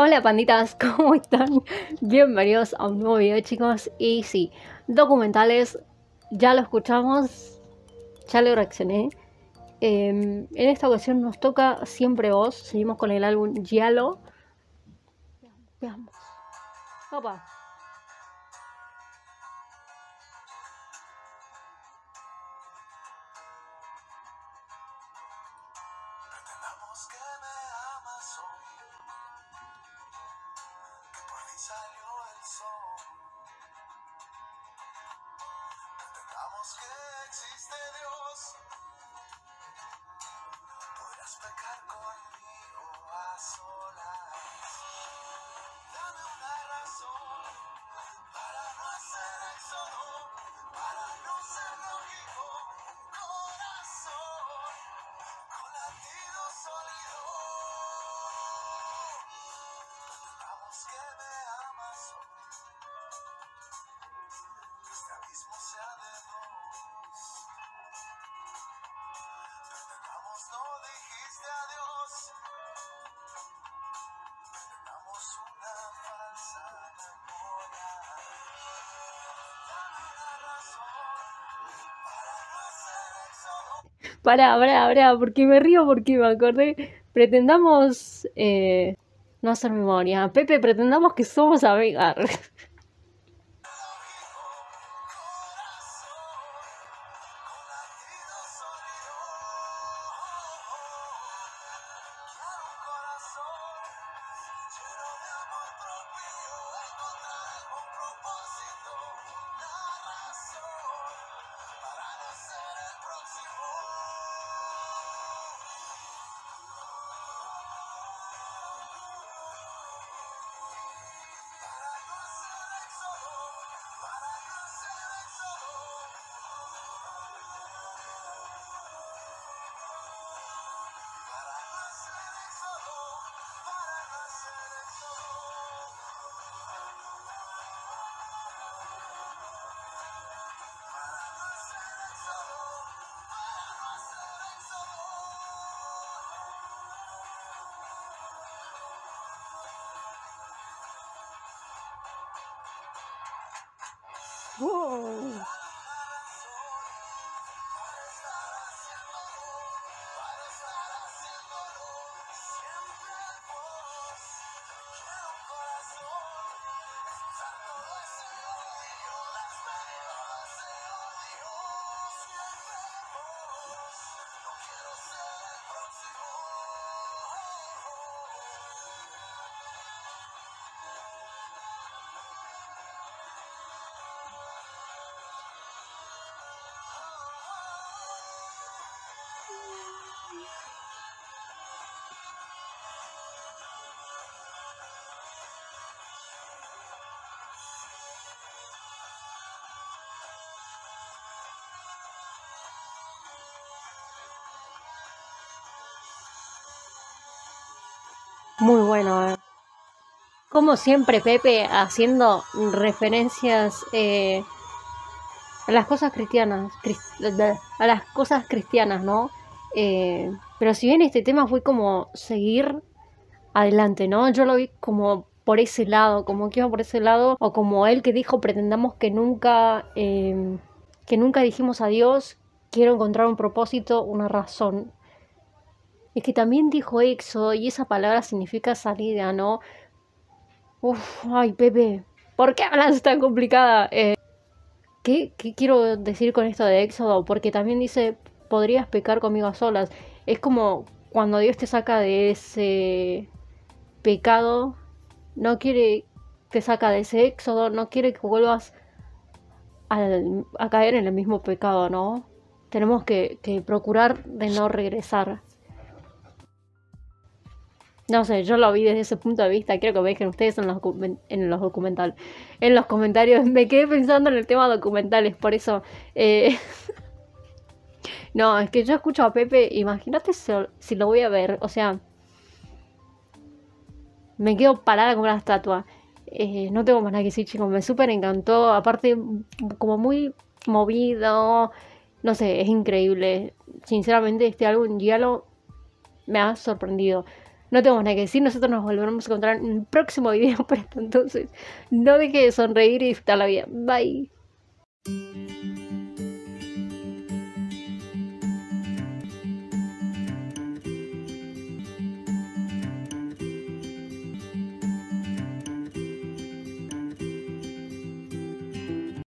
Hola panditas, ¿cómo están? Bienvenidos a un nuevo video chicos. Y sí, documentales, ya lo escuchamos, ya lo reaccioné. Em, En esta ocasión nos toca Siempre Vos, seguimos con el álbum Yalo Veamos. Opa. Salió Dios. Dijiste adiós. Pretendamos una falsa memoria. Dame una razón para no hacer éxodo. Pará, pará, pará, porque me río porque me acordé Pretendamos eh, no hacer memoria Pepe, pretendamos que somos amigas Whoa. Muy bueno, eh. Como siempre, Pepe haciendo referencias eh, a las cosas cristianas, cris- a las cosas cristianas, ¿no? Eh, pero si bien este tema fue como seguir adelante, ¿no? Yo lo vi como por ese lado, como que iba por ese lado, o como él que dijo, pretendamos que nunca, que nunca dijimos adiós, quiero encontrar un propósito, una razón. Es que también dijo éxodo y esa palabra significa salida, ¿no? Uf, ay, Pepe, ¿por qué hablas tan complicada? Eh, ¿qué, quiero decir con esto de éxodo? Porque también dice, podrías pecar conmigo a solas. Es como cuando Dios te saca de ese pecado, no quiere, te saca de ese éxodo, no quiere que vuelvas a caer en el mismo pecado, ¿no? Tenemos que, que procurar de no regresar. No sé, yo lo vi desde ese punto de vista. Quiero que me dejen ustedes en los, en los en los comentarios. Me quedé pensando en el tema documentales, por eso. eh, No, es que yo escucho a Pepe. Imagínate si, si lo voy a ver. O sea, me quedo parada como una estatua. Eh, no tengo más nada que decir, chicos. Me súper encantó. Aparte, como muy movido. No sé, es increíble. Sinceramente, este álbum ya me ha sorprendido. No tenemos nada que decir, nosotros nos volveremos a encontrar en el próximo video. Por entonces, no deje de sonreír y disfrutar la vida. Bye.